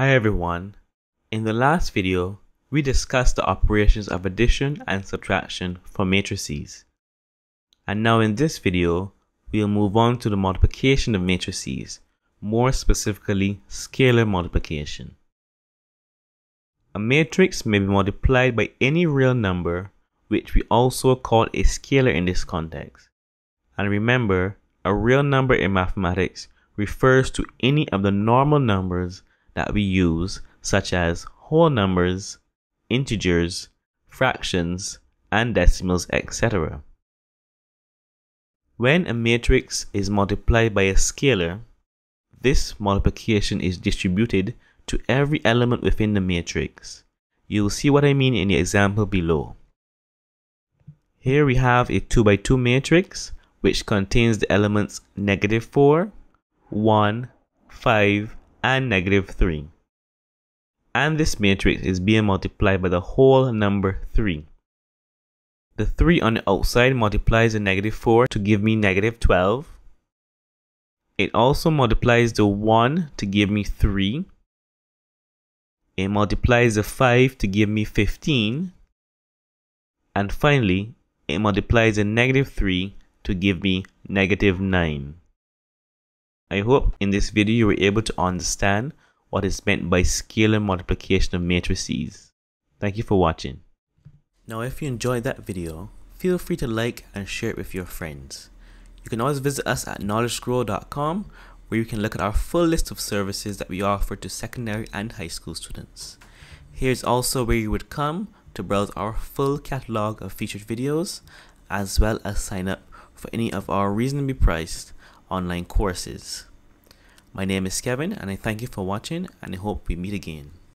Hi everyone. In the last video, we discussed the operations of addition and subtraction for matrices. And now in this video, we'll move on to the multiplication of matrices, more specifically scalar multiplication. A matrix may be multiplied by any real number, which we also call a scalar in this context. And remember, a real number in mathematics refers to any of the normal numbers that we use, such as whole numbers, integers, fractions, and decimals, etc. When a matrix is multiplied by a scalar, this multiplication is distributed to every element within the matrix. You'll see what I mean in the example below. Here we have a 2 by 2 matrix which contains the elements negative 4, 1, 5, and negative 3. And this matrix is being multiplied by the whole number 3. The 3 on the outside multiplies the negative 4 to give me negative 12. It also multiplies the 1 to give me 3. It multiplies the 5 to give me 15. And finally, it multiplies the negative 3 to give me negative 9. I hope in this video you were able to understand what is meant by scalar multiplication of matrices. Thank you for watching. Now if you enjoyed that video, feel free to like and share it with your friends. You can always visit us at knowledgescroll.com where you can look at our full list of services that we offer to secondary and high school students. Here's also where you would come to browse our full catalog of featured videos as well as sign up for any of our reasonably priced online courses. My name is Kevin and I thank you for watching and I hope we meet again.